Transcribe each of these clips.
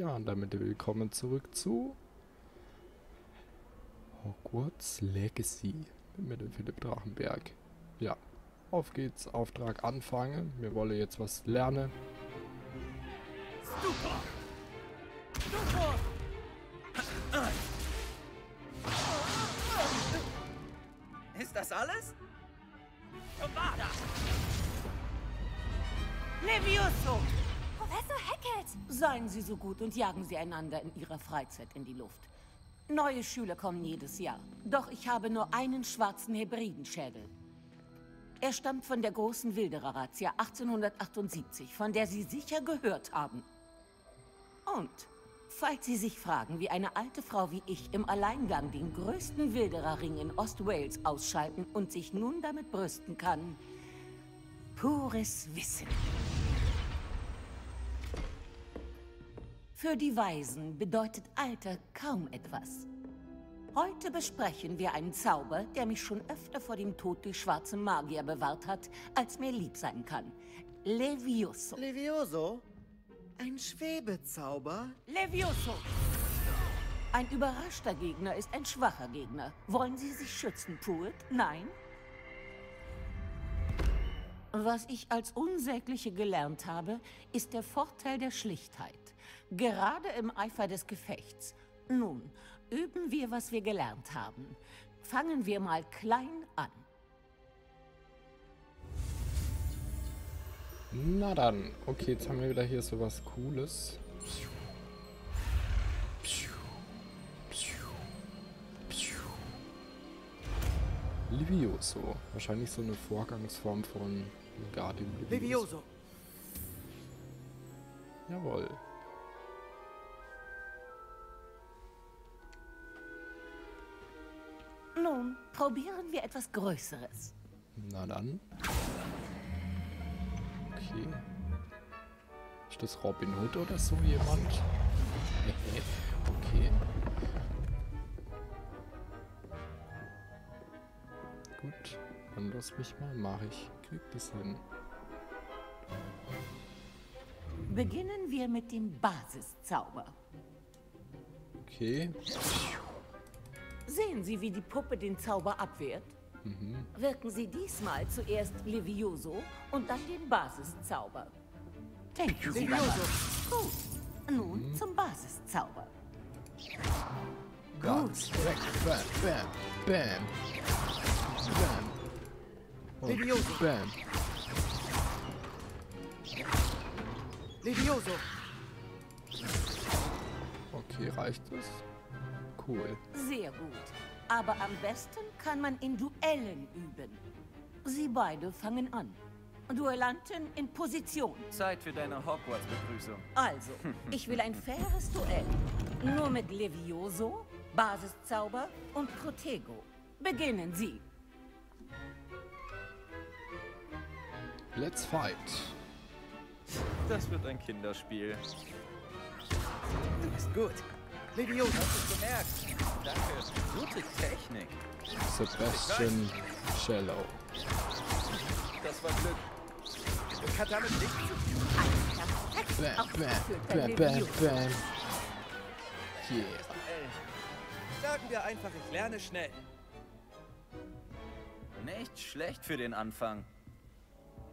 Ja, und damit willkommen zurück zu Hogwarts Legacy mit dem Philipp Drachenberg. Ja, auf geht's, Auftrag anfangen. Wir wollen jetzt was lernen. Stupor! Stupor! Ist das alles? Avada! Levioso! Professor Hackett! Seien Sie so gut und jagen Sie einander in Ihrer Freizeit in die Luft. Neue Schüler kommen jedes Jahr. Doch ich habe nur einen schwarzen Hebridenschädel. Er stammt von der großen Wilderer-Razzia 1878, von der Sie sicher gehört haben. Und falls Sie sich fragen, wie eine alte Frau wie ich im Alleingang den größten Wildererring in Ostwales ausschalten und sich nun damit brüsten kann, pures Wissen. Für die Weisen bedeutet Alter kaum etwas. Heute besprechen wir einen Zauber, der mich schon öfter vor dem Tod durch schwarze Magier bewahrt hat, als mir lieb sein kann. Levioso. Levioso? Ein Schwebezauber? Levioso! Ein überraschter Gegner ist ein schwacher Gegner. Wollen Sie sich schützen, Pruitt? Nein? Was ich als Unsägliche gelernt habe, ist der Vorteil der Schlichtheit. Gerade im Eifer des Gefechts. Nun, üben wir, was wir gelernt haben. Fangen wir mal klein an. Na dann, okay, jetzt haben wir wieder hier so was Cooles. Livioso. Wahrscheinlich so eine Vorgangsform von Guardian Levioso! Jawohl. Nun, probieren wir etwas Größeres. Na dann. Okay. Ist das Robin Hood oder so jemand? okay. Gut, dann lass mich mal, mach ich. Krieg das hin. Beginnen wir mit dem Basiszauber. Okay. Sehen Sie, wie die Puppe den Zauber abwehrt? Wirken Sie diesmal zuerst Levioso und dann den Basiszauber. Denken Sie daran. Gut. Nun zum Basiszauber. Weg. Bam, bam, bam. Bam. Levioso. Bam. Levioso! Okay, reicht es? Cool. Sehr gut. Aber am besten kann man in Duellen üben. Sie beide fangen an. Duellanten in Position. Zeit für deine Hogwarts-Begrüßung. Also, ich will ein faires Duell. Nur mit Levioso, Basiszauber und Protego. Beginnen Sie. Let's fight. Das wird ein Kinderspiel. Du bist gut. Levioso! Hast du gemerkt? Danke. Gute Technik. Sebastian Cello. Das war Glück. Ich kann damit nichts zu tun. Bam, bam, bam, bam, bam. Yeah. Sagen wir einfach, ich lerne schnell. Nicht schlecht für den Anfang.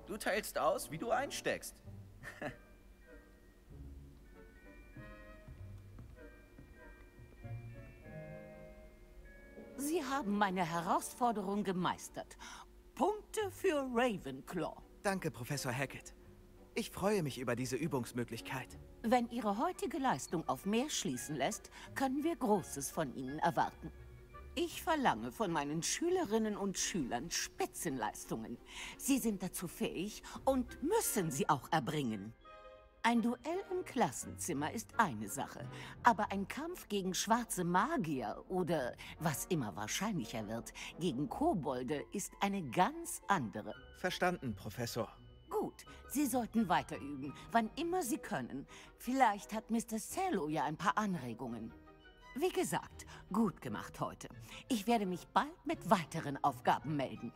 Du teilst aus, wie du einsteckst. Sie haben meine Herausforderung gemeistert. Punkte für Ravenclaw. Danke, Professor Hackett. Ich freue mich über diese Übungsmöglichkeit. Wenn Ihre heutige Leistung auf mehr schließen lässt, können wir Großes von Ihnen erwarten. Ich verlange von meinen Schülerinnen und Schülern Spitzenleistungen. Sie sind dazu fähig und müssen sie auch erbringen. Ein Duell im Klassenzimmer ist eine Sache, aber ein Kampf gegen schwarze Magier oder, was immer wahrscheinlicher wird, gegen Kobolde ist eine ganz andere. Verstanden, Professor. Gut, Sie sollten weiter üben, wann immer Sie können. Vielleicht hat Mr. Cello ja ein paar Anregungen. Wie gesagt, gut gemacht heute. Ich werde mich bald mit weiteren Aufgaben melden.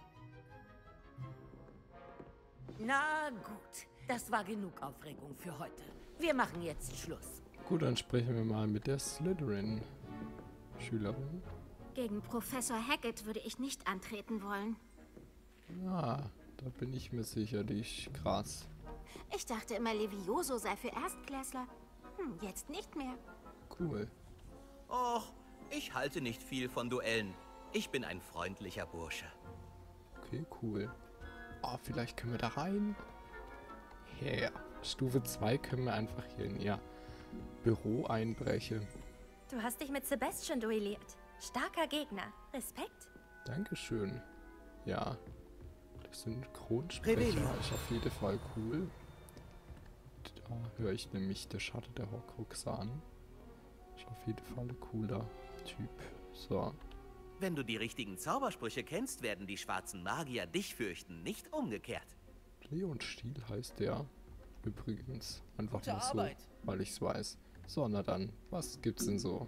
Na gut, das war genug Aufregung für heute. Wir machen jetzt Schluss. Gut, dann sprechen wir mal mit der Slytherin-Schülerin. Gegen Professor Hackett würde ich nicht antreten wollen. Ah, da bin ich mir sicher, die ist krass. Ich dachte immer, Levioso sei für Erstklässler. Hm, jetzt nicht mehr. Cool. Och, ich halte nicht viel von Duellen. Ich bin ein freundlicher Bursche. Okay, cool. Oh, vielleicht können wir da rein. Yeah. Stufe 2 können wir einfach hier in ihr Büro einbrechen. Du hast dich mit Sebastian duelliert. Starker Gegner. Respekt. Dankeschön. Ja. Der Synchronsprecher Revelio. ist auf jeden Fall cool. Da höre ich nämlich der Schatte der Horcrux an. Ist auf jeden Fall ein cooler Typ. So. Wenn du die richtigen Zaubersprüche kennst, werden die schwarzen Magier dich fürchten, nicht umgekehrt. Leon Stiel heißt der. Übrigens. Einfach Gute nur so, Arbeit. weil ich's weiß. So, na dann. Was gibt's denn so?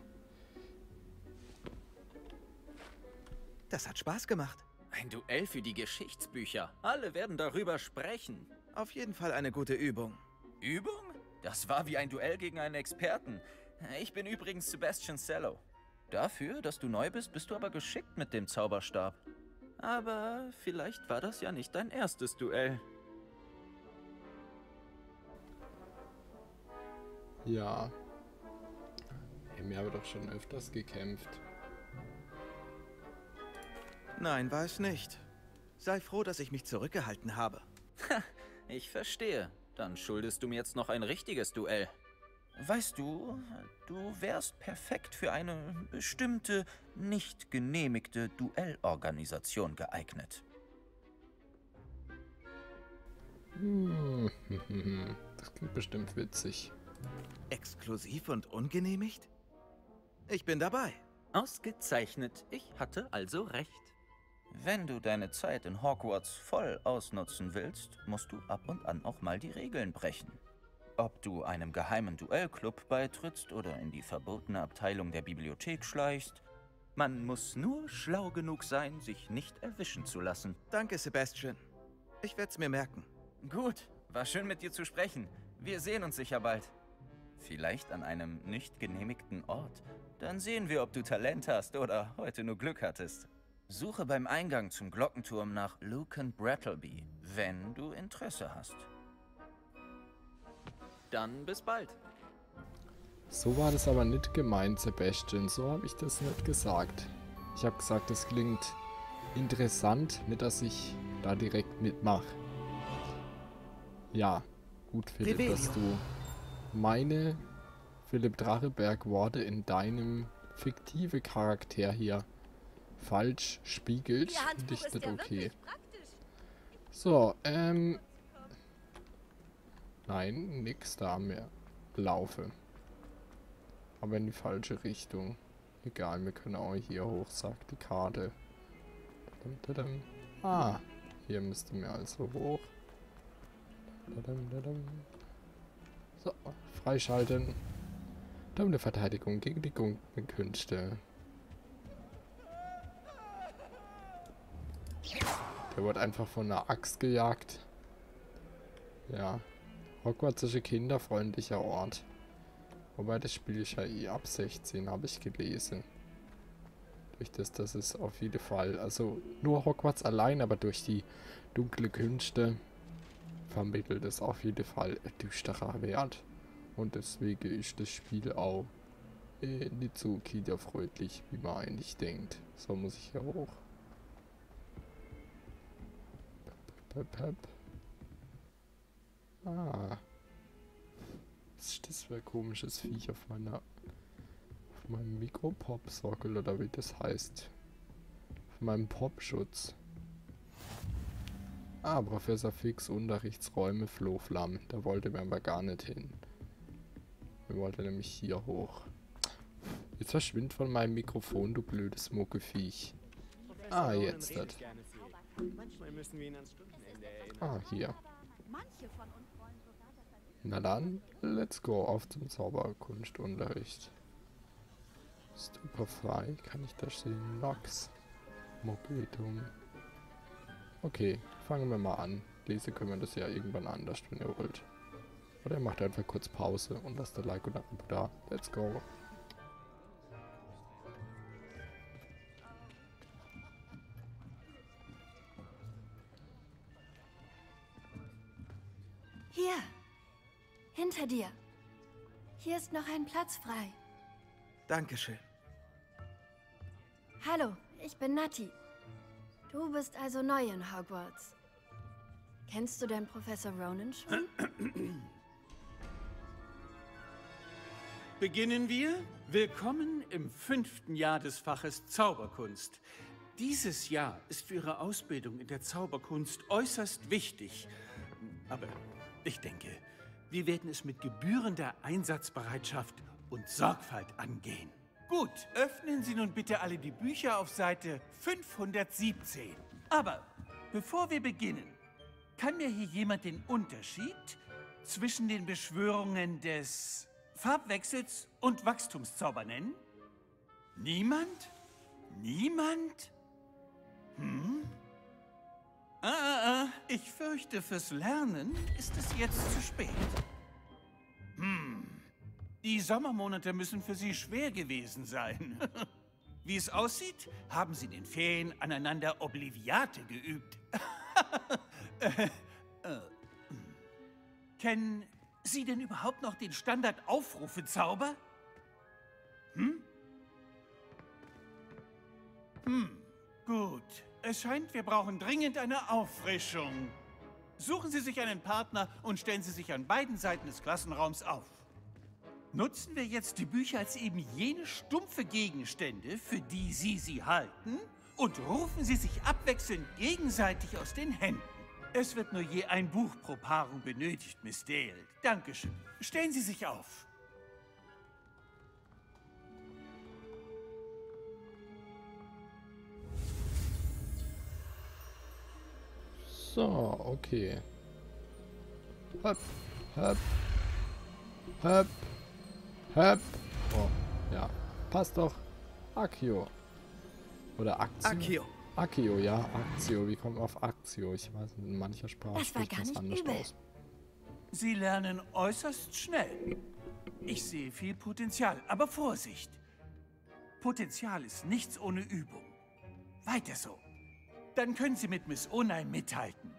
Das hat Spaß gemacht. Ein Duell für die Geschichtsbücher. Alle werden darüber sprechen. Auf jeden Fall eine gute Übung. Übung? Das war wie ein Duell gegen einen Experten. Ich bin übrigens Sebastian Cello. Dafür, dass du neu bist, bist du aber geschickt mit dem Zauberstab. Aber vielleicht war das ja nicht dein erstes Duell. Ja. Wir haben doch schon öfters gekämpft. Nein, war es nicht. Sei froh, dass ich mich zurückgehalten habe. Ich verstehe. Dann schuldest du mir jetzt noch ein richtiges Duell. Weißt du, du wärst perfekt für eine bestimmte, nicht genehmigte Duellorganisation geeignet. Hm, Das klingt bestimmt witzig. Exklusiv und ungenehmigt? Ich bin dabei. Ausgezeichnet. Ich hatte also recht. Wenn du deine Zeit in Hogwarts voll ausnutzen willst, musst du ab und an auch mal die Regeln brechen. Ob du einem geheimen Duellclub beitrittst oder in die verbotene Abteilung der Bibliothek schleichst, man muss nur schlau genug sein, sich nicht erwischen zu lassen. Danke, Sebastian. Ich werde es mir merken. Gut, war schön mit dir zu sprechen. Wir sehen uns sicher bald. Vielleicht an einem nicht genehmigten Ort. Dann sehen wir, ob du Talent hast oder heute nur Glück hattest. Suche beim Eingang zum Glockenturm nach Lucan Brattleby, wenn du Interesse hast. Dann bis bald. So war das aber nicht gemeint, Sebastian. So habe ich das nicht gesagt. Ich habe gesagt, das klingt interessant, nicht dass ich da direkt mitmache. Ja, gut, Philipp, dass du meine Philipp Dracheberg Worte in deinem fiktive Charakter hier falsch spiegelt. Finde ich nicht okay. So, ähm. Nein, nix da mehr. Laufe. Aber in die falsche Richtung. Egal, wir können auch hier hoch, sagt die Karte. Ah, hier müssten wir also hoch. So, freischalten. Dumme Verteidigung gegen die Künste. Der wurde einfach von einer Axt gejagt. Ja. Hogwarts ist ein kinderfreundlicher Ort. Wobei das Spiel ist ja eh ab 16, habe ich gelesen. Durch das, das ist auf jeden Fall, also nur Hogwarts allein, aber durch die dunkle Künste vermittelt es auf jeden Fall düsterer Wert. Und deswegen ist das Spiel auch äh, nicht so kinderfreundlich, wie man eigentlich denkt. So muss ich hier hoch. Pep, pep. Ah. Was ist das für ein komisches Viech auf meiner. auf meinem Mikropop-Sockel oder wie das heißt? Auf meinem Popschutz. Ah, Professor Fix, Unterrichtsräume, Flohflamm. Da wollte mir aber gar nicht hin. Wir wollten nämlich hier hoch. Jetzt verschwind von meinem Mikrofon, du blödes Muckeviech. Ah, jetzt das. Ah, hier. Er Na dann, let's go auf zum Zauberkunstunterricht. Super frei, kann ich das sehen? Nox. Mobiltum. Okay, fangen wir mal an. Lesen können wir das ja irgendwann anders, wenn ihr wollt. Oder er macht einfach kurz Pause und lasst ein Like und ein Abo da. Let's go. Hier. Hinter dir. Hier ist noch ein Platz frei. Dankeschön. Hallo, ich bin Nati. Du bist also neu in Hogwarts. Kennst du denn Professor Ronan schon? Beginnen wir. Willkommen im fünften Jahr des Faches Zauberkunst. Dieses Jahr ist für Ihre Ausbildung in der Zauberkunst äußerst wichtig. Aber ich denke, wir werden es mit gebührender Einsatzbereitschaft und Sorgfalt angehen. Gut, öffnen Sie nun bitte alle die Bücher auf Seite 517. Aber bevor wir beginnen, kann mir hier jemand den Unterschied zwischen den Beschwörungen des Farbwechsels und Wachstumszauber nennen? Niemand? Niemand? Hm? Ah, ah, ah, ich fürchte, fürs Lernen ist es jetzt zu spät. Hm. Die Sommermonate müssen für Sie schwer gewesen sein. Wie es aussieht, haben Sie den Ferien aneinander Obliviate geübt. äh, äh, kennen Sie denn überhaupt noch den Standard-Aufrufe-Zauber? Hm? Hm, gut. Es scheint, wir brauchen dringend eine Auffrischung. Suchen Sie sich einen Partner und stellen Sie sich an beiden Seiten des Klassenraums auf. Nutzen wir jetzt die Bücher als eben jene stumpfe Gegenstände, für die Sie sie halten, und rufen Sie sich abwechselnd gegenseitig aus den Händen. Es wird nur je ein Buch pro Paarung benötigt, Miss Dale. Dankeschön. Stellen Sie sich auf. So, okay. Höp, höp, höp, höp. Oh, ja. Passt doch. Akio. Oder Aktio. Akio. Akio, ja. Aktio. Wie kommt man auf Aktio? Ich weiß, in mancher Sprache Das war gar nicht anders übel. aus. Sie lernen äußerst schnell. Ich sehe viel Potenzial, aber Vorsicht. Potenzial ist nichts ohne Übung. Weiter so. Dann können Sie mit Miss Onai mithalten.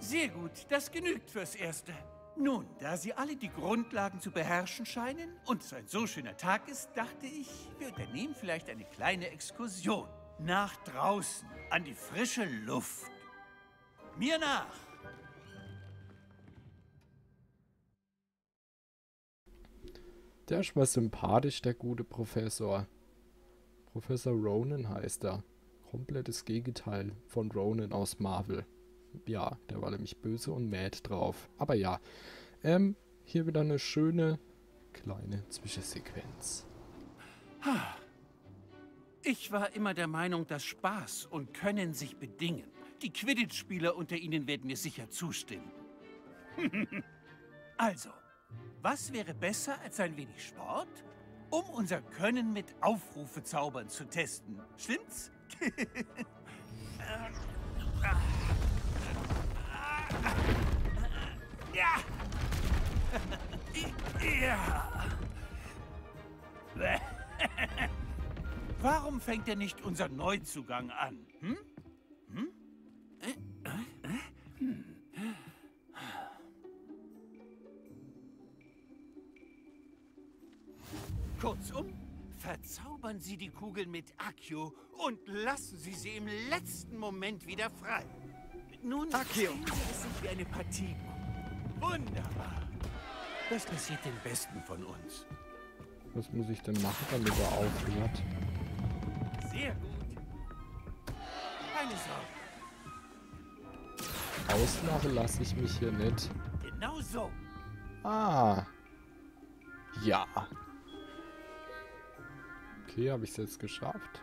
Sehr gut, das genügt fürs Erste. Nun, da Sie alle die Grundlagen zu beherrschen scheinen und es ein so schöner Tag ist, dachte ich, wir unternehmen vielleicht eine kleine Exkursion. Nach draußen, an die frische Luft. Mir nach! Der ist mal sympathisch, der gute Professor. Professor Ronan heißt er. Komplettes Gegenteil von Ronan aus Marvel. Ja, der war nämlich böse und mad drauf. Aber ja, ähm, hier wieder eine schöne kleine Zwischensequenz. Ich war immer der Meinung, dass Spaß und Können sich bedingen. Die Quidditch-Spieler unter Ihnen werden mir sicher zustimmen. also, was wäre besser als ein wenig Sport, um unser Können mit Aufrufezaubern zu testen? Stimmt's? ja! ja! Warum fängt er nicht unser Neuzugang an? Hm? Hm? Hm. Kurzum, verzaubern Sie die Kugel mit Akio und lassen Sie sie im letzten Moment wieder frei. Nun Accio. es sich wie eine Partie. Wunderbar. Das passiert den Besten von uns. Was muss ich denn machen, damit er aufhört? Sehr gut. Keine Sorge. Auslachen lasse ich mich hier nicht. Genau so. Ah. Ja. Okay, habe ich es jetzt geschafft?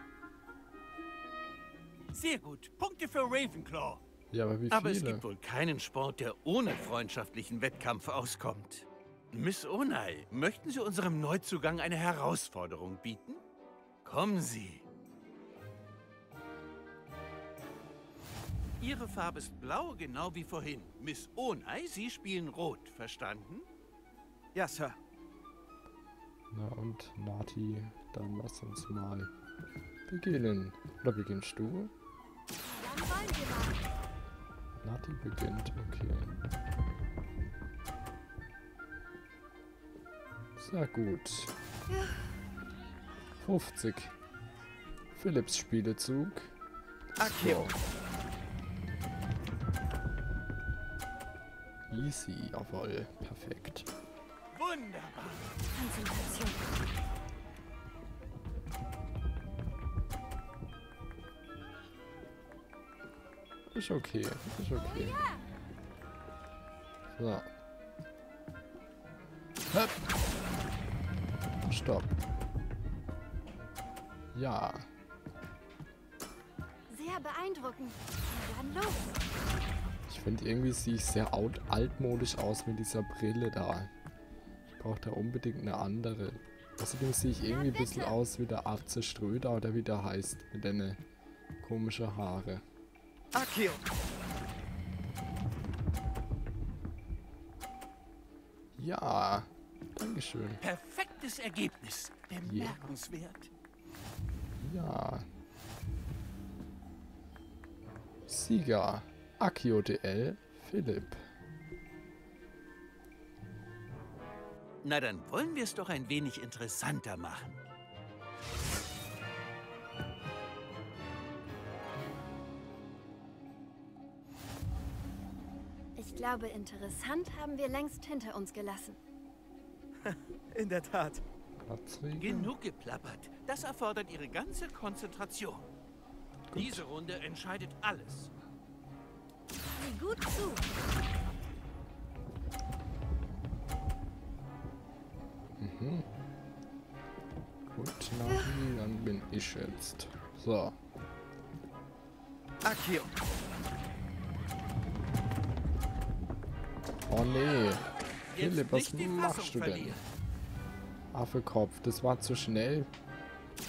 Sehr gut. Punkte für Ravenclaw. Ja, aber wie Aber es viele? gibt wohl keinen Sport, der ohne freundschaftlichen Wettkampf auskommt. Miss Onai, möchten Sie unserem Neuzugang eine Herausforderung bieten? Kommen Sie. Ihre Farbe ist blau, genau wie vorhin. Miss Onai, Sie spielen rot, verstanden? Ja, Sir. Na und Nati, dann lass uns mal beginnen. Oder beginnst du? Dann wollen wir mal. Nati beginnt, okay. Sehr gut. 50. Philips Spielezug. Akio. Easy, jawohl. Perfekt. Wunderbar. Konzentration. Ist okay, ist okay. So. Hopp. Stopp. Ja. Sehr beeindruckend. Dann los. Ich finde irgendwie sehe ich sehr out altmodisch aus mit dieser Brille da. Ich brauche da unbedingt eine andere. Außerdem sehe ich irgendwie ein bisschen aus wie der Arze Ströder oder wie der heißt. Mit deine komische Haare. Akio. Ja. Dankeschön. Perfektes Ergebnis. Bemerkenswert. Ja. Sieger. Akio DL. Philipp. Na, dann wollen wir es doch ein wenig interessanter machen. Ich glaube, interessant haben wir längst hinter uns gelassen. In der Tat. Genug geplappert. Das erfordert Ihre ganze Konzentration. Diese Runde entscheidet alles. Sieh gut zu. Gut, Nati, dann bin ich jetzt. So. Akio. Oh nee. Philipp, was machst du denn? Affekopf, das war zu schnell.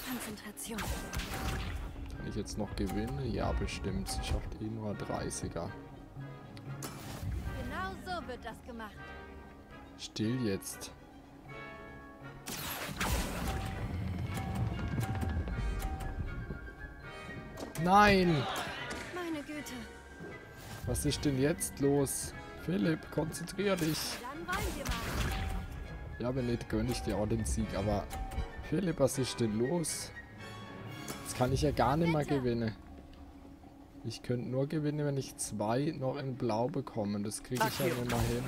Konzentration. Kann ich jetzt noch gewinnen? Ja, bestimmt. Sie schafft eh nur 30er. Genau so wird das gemacht. Still jetzt. Nein! Meine Güte. Was ist denn jetzt los? Philipp, konzentrier dich. Mal. Ja, wenn nicht, gönne ich dir auch den Sieg. Aber Philipp, was ist denn los? Jetzt kann ich ja gar nicht mehr gewinnen. Ich könnte nur gewinnen, wenn ich zwei noch in Blau bekomme. Das kriege ich ja nicht mehr hin.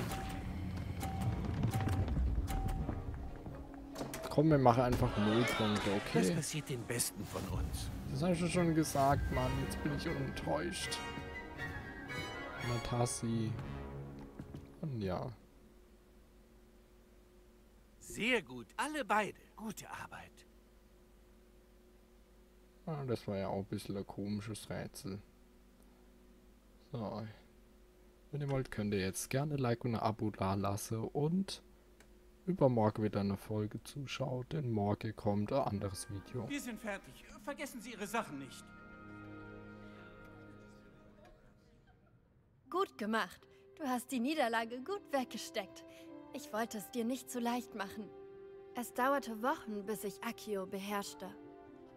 Komm, wir machen einfach Nullpunkte, Das okay? passiert den Besten von uns. Das hast du schon gesagt, Mann. Jetzt bin ich enttäuscht. Natassi. Und ja. Sehr gut. Alle beide. Gute Arbeit. Ah, das war ja auch ein bisschen ein komisches Rätsel. So. Wenn ihr wollt, könnt ihr jetzt gerne ein Like und ein Abo da lassen und übermorgen wieder eine Folge zuschauen, denn morgen kommt ein anderes Video. Wir sind fertig. Vergessen Sie Ihre Sachen nicht. Gut gemacht. Du hast die Niederlage gut weggesteckt. Ich wollte es dir nicht zu leicht machen. Es dauerte Wochen, bis ich Akio beherrschte.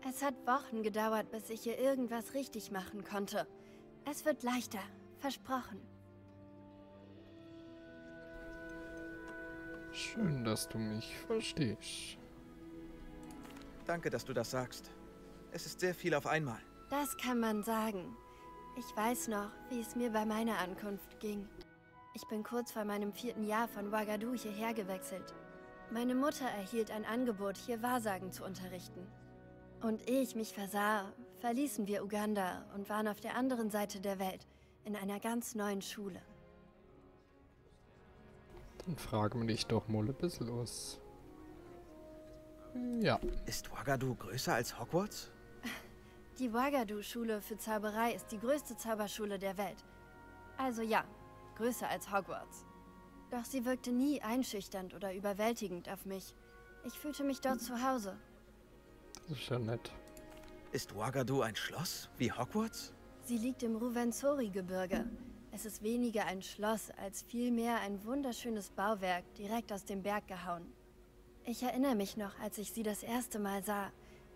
Es hat Wochen gedauert, bis ich hier irgendwas richtig machen konnte. Es wird leichter, versprochen. Schön, dass du mich verstehst. Danke, dass du das sagst. Es ist sehr viel auf einmal. Das kann man sagen. Ich weiß noch, wie es mir bei meiner Ankunft ging. Ich bin kurz vor meinem vierten Jahr von Ouagadougou hierher gewechselt. Meine Mutter erhielt ein Angebot, hier Wahrsagen zu unterrichten. Und ehe ich mich versah, verließen wir Uganda und waren auf der anderen Seite der Welt, in einer ganz neuen Schule. Dann fragen wir dich doch mal ein bisschen aus. Ja, Ist Ouagadougou größer als Hogwarts? Die Ouagadougou-Schule für Zauberei ist die größte Zauberschule der Welt. Also ja, größer als Hogwarts. Doch sie wirkte nie einschüchternd oder überwältigend auf mich. Ich fühlte mich dort zu Hause. das ist ja nett. Ist Ouagadougou ein Schloss wie Hogwarts? Sie liegt im Ruvenzori-Gebirge. Es ist weniger ein Schloss als vielmehr ein wunderschönes Bauwerk direkt aus dem Berg gehauen. Ich erinnere mich noch, als ich sie das erste Mal sah.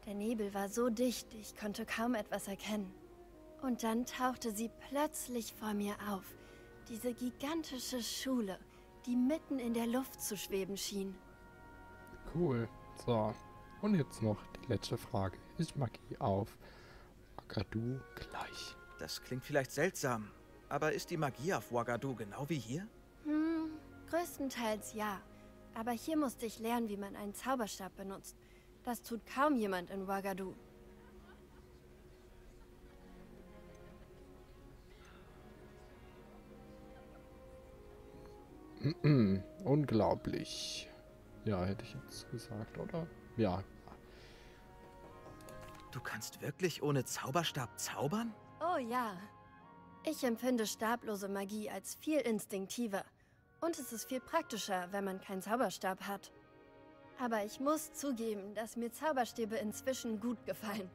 Der Nebel war so dicht, ich konnte kaum etwas erkennen. Und dann tauchte sie plötzlich vor mir auf. Diese gigantische Schule, die mitten in der Luft zu schweben schien. Cool. So. Und jetzt noch die letzte Frage. Ist Magie auf Wakadu gleich? Das klingt vielleicht seltsam, aber ist die Magie auf Wagadu genau wie hier? Hm, größtenteils ja. Aber hier musste ich lernen, wie man einen Zauberstab benutzt. Das tut kaum jemand in Wagadu. Unglaublich. Ja, hätte ich jetzt gesagt, oder? Ja. Du kannst wirklich ohne Zauberstab zaubern? Oh ja. Ich empfinde stablose Magie als viel instinktiver. Und es ist viel praktischer, wenn man keinen Zauberstab hat. Aber ich muss zugeben, dass mir Zauberstäbe inzwischen gut gefallen.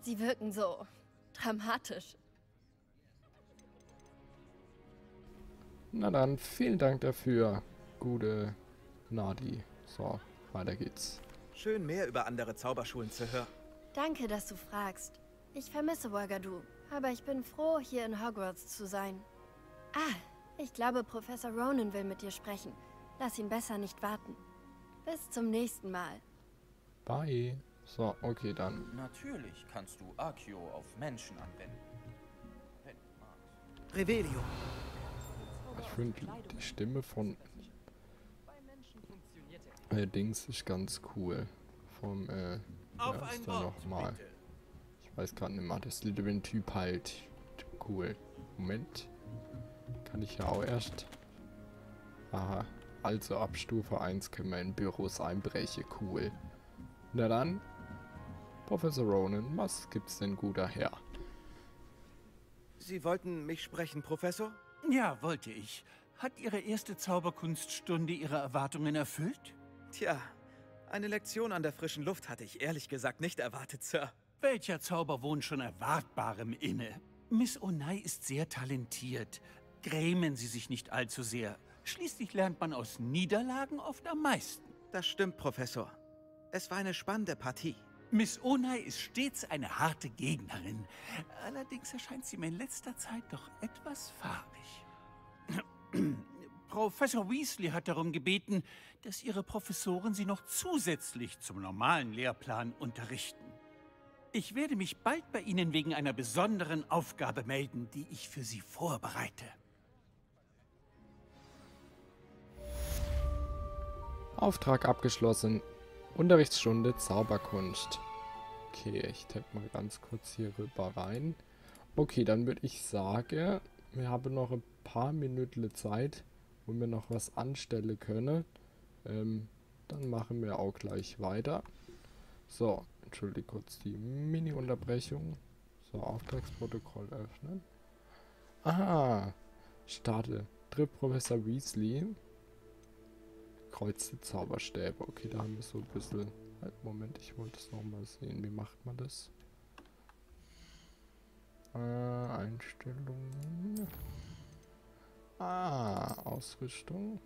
Sie wirken so dramatisch. Na dann, vielen Dank dafür, gute Nadi. So, weiter geht's. Schön mehr über andere Zauberschulen zu hören. Danke, dass du fragst. Ich vermisse Wagadu, aber ich bin froh, hier in Hogwarts zu sein. Ah, ich glaube, Professor Ronan will mit dir sprechen. Lass ihn besser nicht warten. Bis zum nächsten Mal. Bye. So, okay, dann. Natürlich kannst du Akio auf Menschen anwenden. Revelio. Ich finde die Stimme von äh, Dings ist ganz cool. Vom, äh, Auf ja, ist da nochmal. Ich weiß gerade nicht mehr. Das Slytherin-Typ halt. Cool. Moment. Kann ich ja auch erst. Aha. Also ab Stufe 1 können wir in Büros einbrechen. Cool. Na dann. Professor Ronan, was gibt's denn guter Herr? Sie wollten mich sprechen, Professor? Ja, wollte ich. Hat Ihre erste Zauberkunststunde Ihre Erwartungen erfüllt? Tja, eine Lektion an der frischen Luft hatte ich ehrlich gesagt nicht erwartet, Sir. Welcher Zauber wohnt schon Erwartbarem inne? Miss Onai ist sehr talentiert. Grämen Sie sich nicht allzu sehr. Schließlich lernt man aus Niederlagen oft am meisten. Das stimmt, Professor. Es war eine spannende Partie. Miss Onai ist stets eine harte Gegnerin. Allerdings erscheint sie mir in letzter Zeit doch etwas fahrig. Professor Weasley hat darum gebeten, dass ihre Professoren sie noch zusätzlich zum normalen Lehrplan unterrichten. Ich werde mich bald bei Ihnen wegen einer besonderen Aufgabe melden, die ich für Sie vorbereite. Auftrag abgeschlossen. Unterrichtsstunde Zauberkunst. Okay, ich tippe mal ganz kurz hier rüber rein. Okay, dann würde ich sagen, wir haben noch ein paar Minuten Zeit, wo wir noch was anstellen können. Ähm, dann machen wir auch gleich weiter. So, entschuldige kurz die Mini-Unterbrechung. So, Auftragsprotokoll öffnen. Aha, starte. Trifft Professor Weasley. Kreuzte Zauberstäbe. Okay, da haben wir so ein bisschen... Halt, Moment, ich wollte es nochmal sehen. Wie macht man das? Äh, Einstellungen. Ah, Ausrüstung.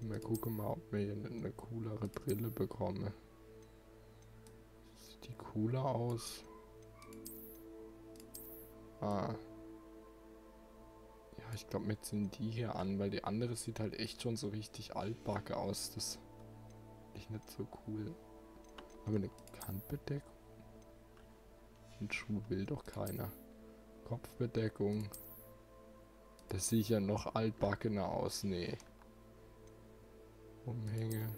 Und wir gucken mal, ob wir hier eine coolere Brille bekommen. Sieht die cooler aus? Ah. Ja, ich glaube, wir ziehen die hier an, weil die andere sieht halt echt schon so richtig altbacke aus. Das ist nicht so cool. Aber eine Kantbedeckung? Ein Schuh will doch keiner. Kopfbedeckung. Das sieht ja noch altbackener aus. Nee. Umhänge.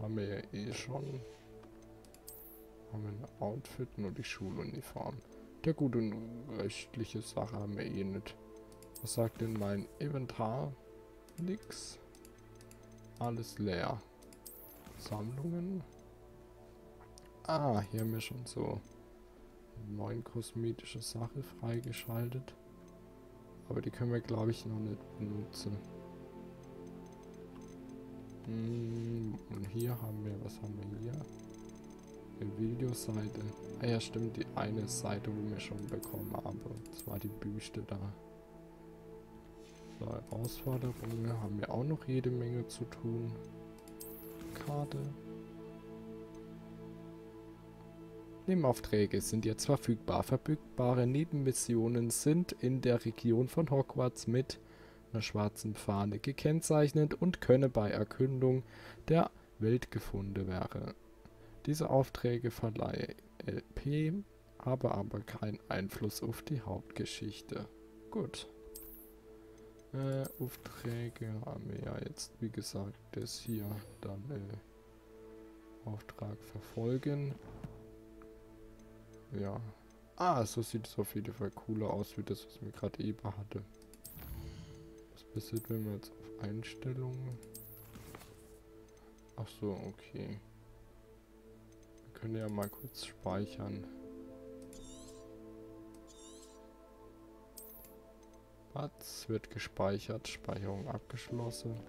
Haben wir ja eh schon. Haben wir ein Outfit, nur die Schuluniform. Der gute und rechtliche Sache haben wir eh nicht. Was sagt denn mein Inventar? Nix. Alles leer. Sammlungen. Ah, hier haben wir schon so neun kosmetische Sache freigeschaltet. Aber die können wir glaube ich noch nicht benutzen. Hm, und hier haben wir, was haben wir hier? Videoseite. Ah ja, stimmt, die eine Seite, wo wir schon bekommen haben. Das war die Büste da. So, Herausforderungen haben wir auch noch jede Menge zu tun. Karte. Nebenaufträge sind jetzt verfügbar. Verfügbare Nebenmissionen sind in der Region von Hogwarts mit einer schwarzen Fahne gekennzeichnet und könne bei Erkundung der Welt gefunden werden. Diese Aufträge verleihe LP, haben aber keinen Einfluss auf die Hauptgeschichte. Gut. Äh, Aufträge haben wir ja jetzt, wie gesagt, das hier dann äh, Auftrag verfolgen. Ja. Ah, so sieht es auf jeden Fall cooler aus, wie das, was mir gerade eben hatte. Was passiert, wenn wir jetzt auf Einstellungen... Ach so, okay. Wir können ja mal kurz speichern. Was wird gespeichert? Speicherung abgeschlossen.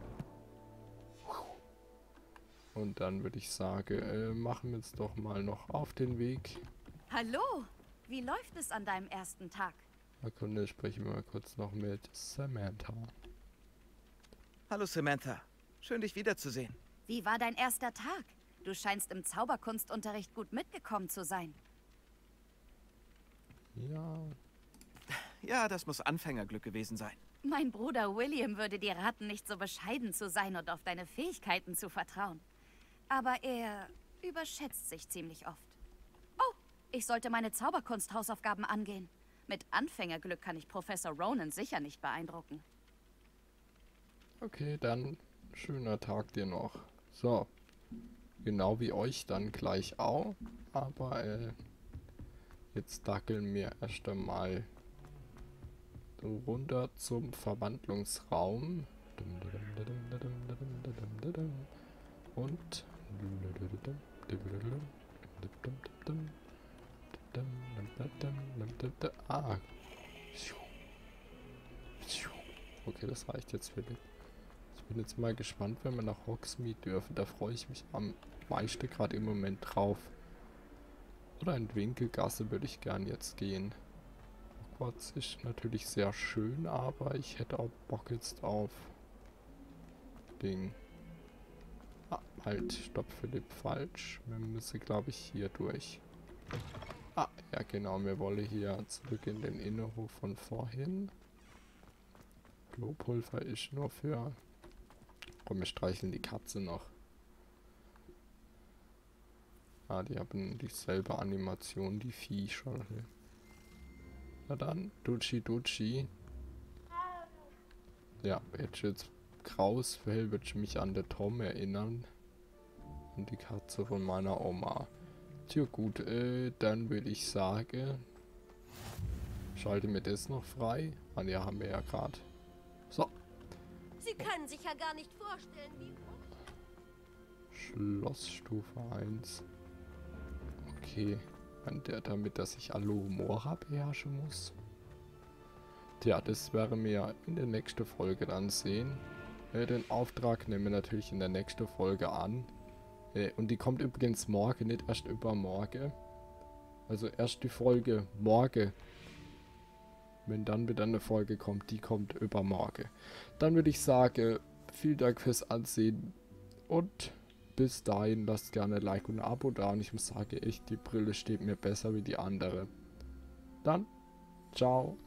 Und dann würde ich sagen, äh, machen wir jetzt doch mal noch auf den Weg. Hallo, wie läuft es an deinem ersten Tag? Sekunde, sprechen wir mal kurz noch mit Samantha. Hallo Samantha, schön dich wiederzusehen. Wie war dein erster Tag? Du scheinst im Zauberkunstunterricht gut mitgekommen zu sein. Ja. Ja, das muss Anfängerglück gewesen sein. Mein Bruder William würde dir raten, nicht so bescheiden zu sein und auf deine Fähigkeiten zu vertrauen. Aber er überschätzt sich ziemlich oft. Oh, ich sollte meine Zauberkunsthausaufgaben angehen. Mit Anfängerglück kann ich Professor Ronan sicher nicht beeindrucken. Okay, dann schöner Tag dir noch. So. Genau wie euch dann gleich auch. Aber äh, jetzt dackeln wir erst einmal runter zum Verwandlungsraum. Und Ah. Okay, das reicht jetzt, Philipp. Ich bin jetzt mal gespannt, wenn wir nach Hogsmeade dürfen. Da freue ich mich am meisten gerade im Moment drauf. Oder in Winkelgasse würde ich gern jetzt gehen. Hogwarts ist natürlich sehr schön, aber ich hätte auch Bock jetzt auf Ding. Ah, halt, stopp Philipp, falsch. Wir müssen, glaube ich, hier durch. Ah, ja genau, wir wollen hier zurück in den Innenhof von vorhin. Klopulver ist nur für... Komm, wir streicheln die Katze noch. Ah, die haben dieselbe Animation, die Viecher. Na dann, Ducci Ducci. Ja, jetzt jetzt Grausfell wird mich an der Tom erinnern. An die Katze von meiner Oma. Tja gut, äh, dann würde ich sagen, schalte mir das noch frei. Ah ja, haben wir ja gerade. Können sich ja gar nicht vorstellen, wie... Schlossstufe 1. Okay. An der damit, dass ich Alohomora beherrschen muss. Tja, das wäre mir in der nächsten Folge dann sehen. Äh, den Auftrag nehmen wir natürlich in der nächsten Folge an. Äh, und die kommt übrigens morgen, nicht erst übermorgen. Also erst die Folge morgen. Wenn dann wieder eine Folge kommt, die kommt übermorgen. Dann würde ich sagen, vielen Dank fürs Ansehen und bis dahin lasst gerne ein Like und ein Abo da und ich muss sagen, echt, die Brille steht mir besser wie die andere. Dann, ciao.